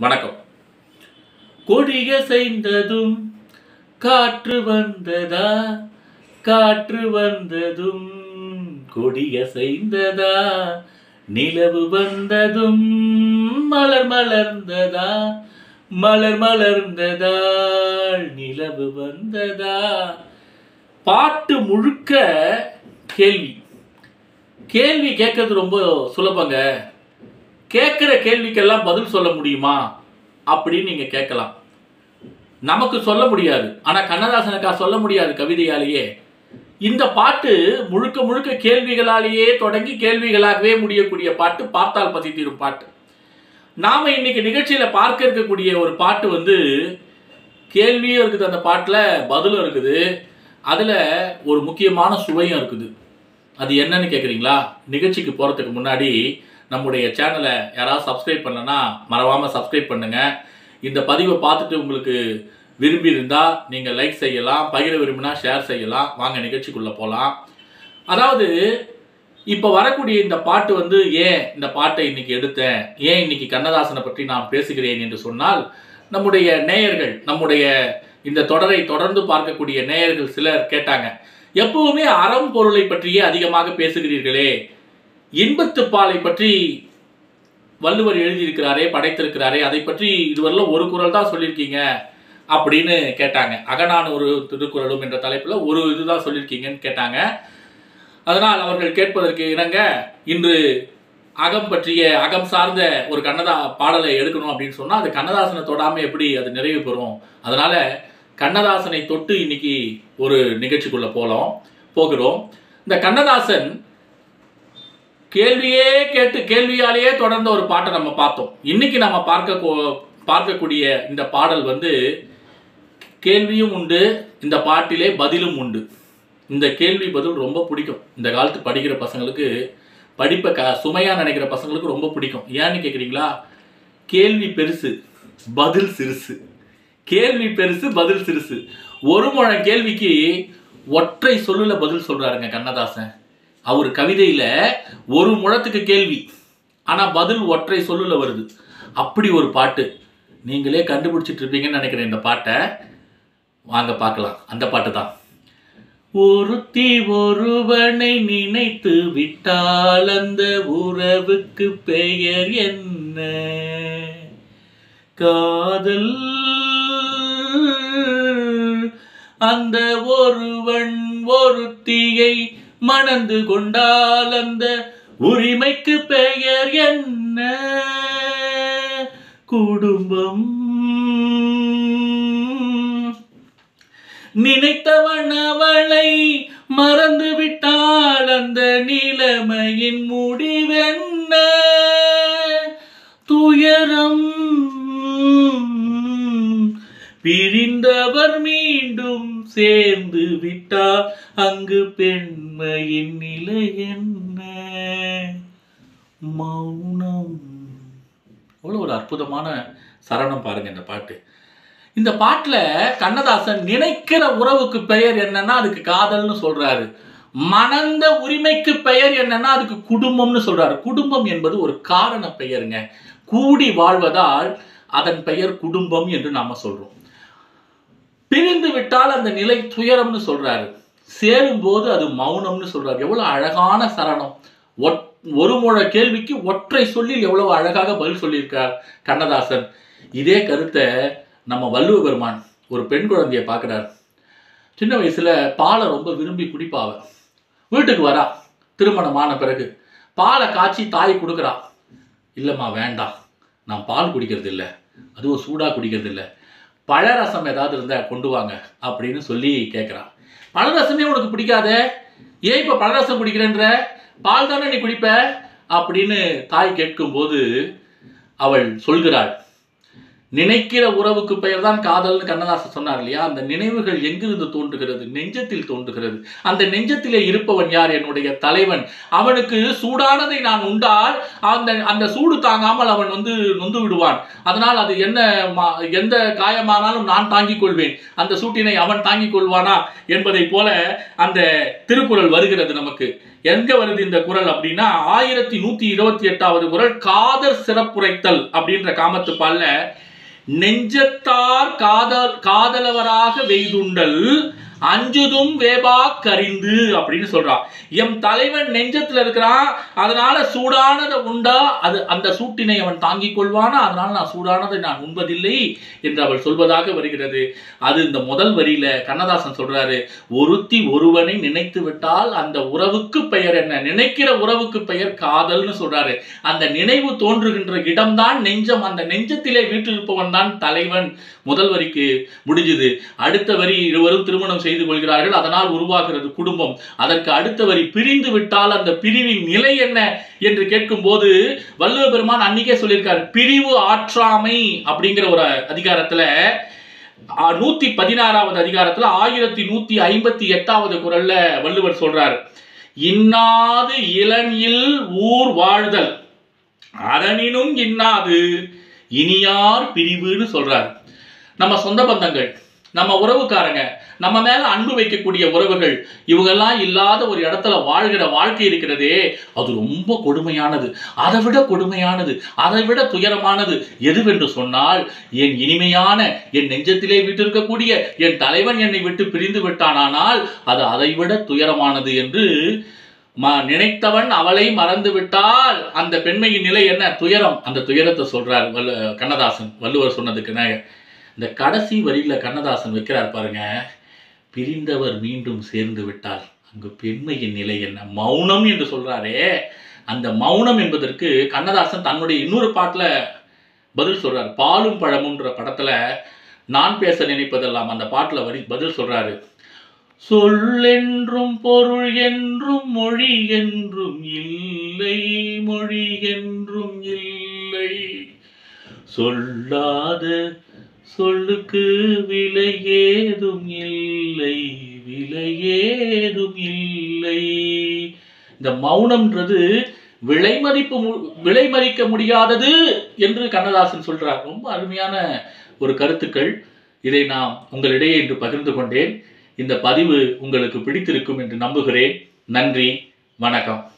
வணக்கம். கொடியசைந்ததும் காற்று வந்ததா? காற்று வந்ததும் கொடியசைந்ததா நிலவு வந்ததும் மலர் மலர்ந்ததா? மலர் மலர்ந்ததால் நிலவு வந்ததா? பாட்டு முழுக்க கேள்வி. கேள்வி கேட்கறது ரொம்ப சுலபங்க. கேட்குற கேள்விக்கெல்லாம் பதில் சொல்ல முடியுமா அப்படின்னு நீங்கள் கேட்கலாம். நமக்கு சொல்ல முடியாது. ஆனால் கண்ணதாசனுக்கா சொல்ல முடியாது கவிதையாலேயே. இந்த பாட்டு முழுக்க முழுக்க கேள்விகளாலேயே தொடங்கி கேள்விகளாகவே முடியக்கூடிய பாட்டு பார்த்தால் பசி தீரும் பாட்டு. நாம இன்னைக்கு நிகழ்ச்சியில் பார்க்க இருக்கக்கூடிய ஒரு பாட்டு வந்து கேள்வியும் இருக்குது அந்த பாட்டில் பதிலும் இருக்குது. அதில் ஒரு முக்கியமான சுவையும் இருக்குது. அது என்னன்னு கேட்குறீங்களா நிகழ்ச்சிக்கு போகிறதுக்கு முன்னாடி நம்முடைய சேனலை யாராவது சப்ஸ்கிரைப் பண்ணலன்னா மறவாமல் சப்ஸ்கிரைப் பண்ணுங்கள் இந்த பதிவை பார்த்துட்டு உங்களுக்கு விரும்பி இருந்தால் நீங்கள் லைக் செய்யலாம். பகிர விரும்பினா ஷேர் செய்யலாம். வாங்க நிகழ்ச்சிக்குள்ளே போகலாம் அதாவது இப்போ வரக்கூடிய இந்த பாட்டு வந்து ஏன் இந்த பாட்டை இன்னைக்கு எடுத்தேன்? ஏன் இன்னைக்கு கண்ணதாசனை பற்றி நான் பேசுகிறேன் என்று சொன்னால் நம்முடைய நேயர்கள் நம்முடைய இந்த தொடரை தொடர்ந்து பார்க்கக்கூடிய நேயர்கள் சிலர் கேட்டாங்க எப்பவுமே அறம் பொருளை பற்றியே அதிகமாக பேசுகிறீர்களே. இன்பத்து பாலை பற்றி வள்ளுவர் எழுதியிருக்கிறாரே படைத்திருக்கிறாரே அதை பற்றி இதுவரையில் ஒரு குரல் தான் சொல்லியிருக்கீங்க அப்படின்னு கேட்டாங்க. அகநானூறு திருக்குறளும் என்ற தலைப்பில் ஒரு இதுதான் சொல்லியிருக்கீங்கன்னு கேட்டாங்க. அதனால் அவர்கள் கேட்பதற்கு இணங்க இன்று அகம் பற்றிய அகம் சார்ந்த ஒரு கண்ணதா பாடலை எடுக்கணும் அப்படின்னு சொன்னால் அது கண்ணதாசனை தொடாமல் எப்படி அது நிறைவு பெறும்? அதனால கண்ணதாசனை தொட்டு இன்னைக்கு ஒரு நிகழ்ச்சிக்குள்ளே போகலாம் போகிறோம். இந்த கண்ணதாசன் கேள்வியே கேட்டு கேள்வியாலேயே தொடர்ந்த ஒரு பாட்டை நம்ம பார்த்தோம். இன்னைக்கு நம்ம பார்க்க பார்க்கக்கூடிய இந்த பாடல் வந்து கேள்வியும் உண்டு இந்த பாட்டிலே பதிலும் உண்டு. இந்த கேள்வி பதில் ரொம்ப பிடிக்கும். இந்த காலத்து படிக்கிற பசங்களுக்கு படிப்பை க சுமையாக நினைக்கிற பசங்களுக்கு ரொம்ப பிடிக்கும். ஏன்னு கேட்குறீங்களா கேள்வி பெருசு பதில் சிறுசு. கேள்வி பெருசு பதில் சிறுசு. ஒரு முழம் கேள்விக்கு ஒற்றை சொல்லுல பதில் சொல்றாருங்க கண்ணதாசன். அவர் கவிதையில் ஒரு முழத்துக்கு கேள்வி. ஆனால் பதில் ஒற்றை சொல்லில் வருது. அப்படி ஒரு பாட்டு. நீங்களே கண்டுபிடிச்சிட்டு இருப்பீங்கன்னு நினைக்கிறேன் இந்த பாட்டை. வாங்க பார்க்கலாம். அந்த பாட்டு தான். ஒருத்தி ஒருவனை நினைத்து விட்டால் அந்த உறவுக்கு பெயர் என்ன? காதல். அந்த ஒருவன் ஒருத்தியை மணந்து கொண்டால் அந்த உரிமைக்கு பெயர் என்ன? குடும்பம். நினைத்தவன் அவளை மறந்து விட்டால் அந்த நிலைமையின் முடிவென்ன துயரம். பிரிந்தவர் மீண்டும் சேர்ந்து விட்டால் அங்கு பெண்மையின் நிலை என்ன? மௌனம். அவ்வளோ ஒரு அற்புதமான சரணம் பாருங்க இந்த பாட்டு. இந்த பாட்டில் கண்ணதாசன் நினைக்கிற உறவுக்கு பெயர் என்னன்னா அதுக்கு காதல்னு சொல்றாரு. மணந்த உரிமைக்கு பெயர் என்னன்னா அதுக்கு குடும்பம்னு சொல்றாரு. குடும்பம் என்பது ஒரு காரண பெயருங்க. கூடி வாழ்வதால் அதன் பெயர் குடும்பம் என்று நாம சொல்றோம். பிரிந்து விட்டால் அந்த நிலை துயரம்னு சொல்றாரு. சேரும்போது அது மௌனம்னு சொல்றாரு. எவ்வளவு அழகான சரணம். ஒட்- ஒரு முழ கேள்விக்கு ஒற்றை சொல்லில் எவ்வளவு அழகாக பதில் சொல்லியிருக்கார் கண்ணதாசன். இதே கருத்தை நம்ம வள்ளுவ பெருமான் ஒரு பெண் குழந்தைய பார்க்குறாரு. சின்ன வயசுல பாலை ரொம்ப விரும்பி குடிப்பாவ. வீட்டுக்கு வரா. திருமணம் ஆன பிறகு பாலை காய்ச்சி தாய் கொடுக்குறா. இல்லைம்மா வேண்டாம். நான் பால் குடிக்கிறது இல்லை அதுவும் சூடாக குடிக்கிறது இல்லை பழரசம் ஏதாவது இருந்தால் கொண்டு வாங்க அப்படின்னு சொல்லி கேட்குறான் பழரசமே உனக்கு பிடிக்காதே? ஏன் இப்போ பழரசம் குடிக்கிறேன்ற? பால் தானே நீ குடிப்ப? அப்படின்னு தாய் கேட்கும்போது அவள் சொல்கிறாள். நினைக்கிற உறவுக்கு பெயர் தான் காதல்னு கண்ணதாசன் சொன்னார் இல்லையா? அந்த நினைவுகள் எங்கிருந்து தோன்றுகிறது? நெஞ்சத்தில் தோன்றுகிறது. அந்த நெஞ்சத்திலே இருப்பவன் யார்? என்னுடைய தலைவன். அவனுக்கு சூடானதை நான் உண்டால் அந்த அந்த சூடு தாங்காமல் அவன் வந்து நொந்து விடுவான். அதனால் அது என்ன மா- எந்த காயமானாலும் நான் தாங்கிக் கொள்வேன். அந்த சூட்டினை அவன் தாங்கிக் கொள்வானா என்பதை போல அந்த திருக்குறள் வருகிறது நமக்கு. எங்க வருது இந்த குரல் அப்படின்னா ஆயிரத்தி நூத்தி இருபத்தி எட்டாவது குரல் காதல் சிறப்புரைத்தல் அப்படின்ற காமத்து பால்ல நெஞ்சத்தார் காதல் காதலவராக வெய்துண்டல் அஞ்சுதும் வேபா கரிந்து அப்படின்னு சொல்றான். எம் தலைவன் நெஞ்சத்துல இருக்கிறான் அதனால சூடானதை உண்டா? அது அந்த சூட்டினை அவன் தாங்கிக் கொள்வானா? அதனால நான் சூடானதை நான் உண்பதில்லை என்று அவள் சொல்வதாக வருகிறது. அது இந்த முதல் வரியில கண்ணதாசன் சொல்றாரு ஒருத்தி ஒருவனை நினைத்து விட்டால் அந்த உறவுக்கு பெயர் என்ன? நினைக்கிற உறவுக்கு பெயர் காதல்னு சொல்றாரு. அந்த நினைவு தோன்றுகின்ற இடம்தான் நெஞ்சம். அந்த நெஞ்சத்திலே வீட்டிருப்பவன் தான் தலைவன். முதல் வரிக்கு முடிஞ்சுது. அடுத்த வரி இருவரும் திருமணம் செய்து செய்து கொள்கிறார்கள். அதனால் உருவாகிறது குடும்பம். அதற்கு அடுத்த வரி பிரிந்து விட்டால் அந்த பிரிவின் நிலை என்ன என்று கேட்கும்போது வள்ளுவ பெருமான் அன்னைக்கே சொல்லியிருக்கார் பிரிவு ஆற்றாமை அப்படிங்கிற ஒரு அதிகாரத்துல நூத்தி பதினாறாவது அதிகாரத்துல ஆயிரத்தி நூத்தி ஐம்பத்தி எட்டாவது குரல்ல வள்ளுவர் சொல்றாரு இன்னாது இளனில் ஊர் வாழ்தல் அதனினும் இன்னாது இனியார் பிரிவுன்னு சொல்றாரு. நம்ம சொந்த பந்தங்கள் நம்ம உறவுக்காரங்க நம்ம மேல அன்பு வைக்கக்கூடிய உறவுகள் இவங்கெல்லாம் இல்லாத ஒரு இடத்துல வாழ்கிற வாழ்க்கை இருக்கிறதே அது ரொம்ப கொடுமையானது. அதை விட கொடுமையானது அதை விட துயரமானது எதுவென்று சொன்னால் என் இனிமையான என் நெஞ்சத்திலே விட்டிருக்கக்கூடிய என் தலைவன் என்னை விட்டு பிரிந்து விட்டானானால் அது அதை விட துயரமானது என்று ம- நினைத்தவன் அவளை மறந்து விட்டால் அந்த பெண்மையின் நிலை என்ன? துயரம். அந்த துயரத்தை சொல்றார் வல்லு கண்ணதாசன் வள்ளுவர் சொன்னதுக்கு நாங்க இந்த கடைசி வரியில் கண்ணதாசன் வைக்கிறார் பாருங்க பிரிந்தவர் மீண்டும் சேர்ந்து விட்டால் அங்கு பெண்மையின் நிலை என்ன? மௌனம் என்று சொல்றாரே. அந்த மௌனம் என்பதற்கு கண்ணதாசன் தன்னுடைய இன்னொரு பாட்டில் பதில் சொல்றார். பாலும் பழமுன்ற படத்தில் நான் பேச நினைப்பதெல்லாம் அந்த பாட்டில் வரி பதில் சொல்றாரு. சொல்லென்றும் பொருள் என்றும் மொழி என்றும் இல்லை மொழி என்றும் இல்லை. சொல்லாத சொல்லுக்கு விலை ஏதும் இல்லை விலை ஏதும் இல்லை. இந்த மௌனம்ன்றது விலை மதிப்பு மு- விலை மதிக்க முடியாதது என்று கண்ணதாசன் சொல்றார். ரொம்ப அருமையான ஒரு கருத்துக்கள். இதை நான் உங்களிடையே இன்று பகிர்ந்து கொண்டேன். இந்த பதிவு உங்களுக்கு பிடித்திருக்கும் என்று நம்புகிறேன். நன்றி வணக்கம்.